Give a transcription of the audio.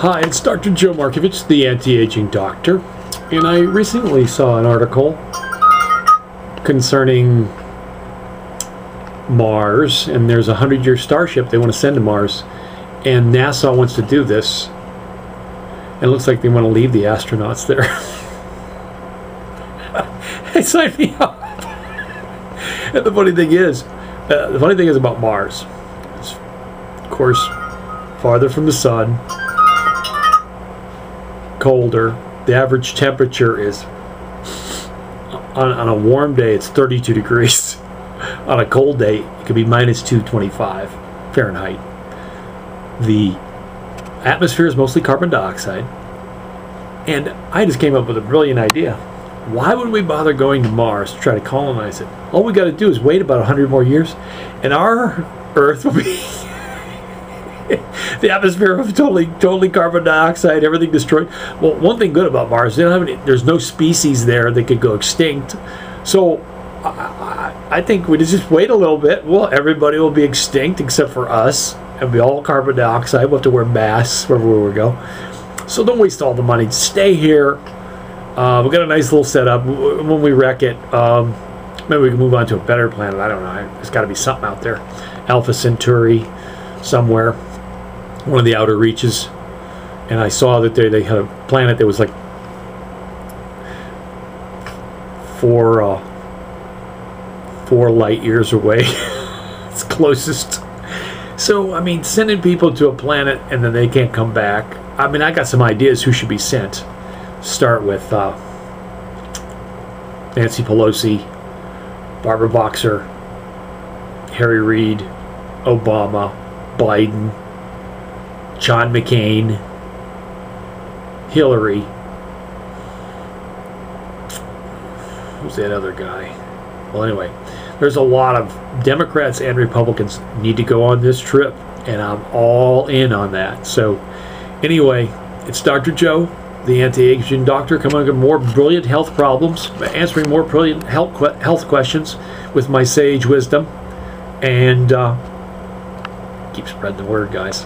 Hi, it's Dr. Joe Markovich, the anti-aging doctor, and I recently saw an article concerning Mars, and there's a hundred-year starship they want to send to Mars, and NASA wants to do this. And it looks like they want to leave the astronauts there. they signed me up. and the funny thing is, uh, the funny thing is about Mars, it's, of course, farther from the sun, colder. The average temperature is on, on a warm day it's 32 degrees. on a cold day it could be minus 225 Fahrenheit. The atmosphere is mostly carbon dioxide. And I just came up with a brilliant idea. Why would we bother going to Mars to try to colonize it? All we got to do is wait about 100 more years and our Earth will be the atmosphere of totally, totally carbon dioxide, everything destroyed. Well, one thing good about Mars, they don't have any, there's no species there that could go extinct. So I, I think we just wait a little bit. Well, everybody will be extinct except for us. It'll be all carbon dioxide. We'll have to wear masks wherever we go. So don't waste all the money. Stay here. Uh, we got a nice little setup. When we wreck it, um, maybe we can move on to a better planet. I don't know. There's got to be something out there. Alpha Centauri, somewhere one of the outer reaches, and I saw that they, they had a planet that was like four uh, four light years away. it's closest. So I mean, sending people to a planet and then they can't come back. I mean, I got some ideas who should be sent. Start with uh, Nancy Pelosi, Barbara Boxer, Harry Reid, Obama, Biden, John McCain, Hillary. Who's that other guy? Well, anyway, there's a lot of Democrats and Republicans need to go on this trip, and I'm all in on that. So, anyway, it's Dr. Joe, the anti-aging doctor, coming up with more brilliant health problems, answering more brilliant health health questions with my sage wisdom, and uh, keep spreading the word, guys.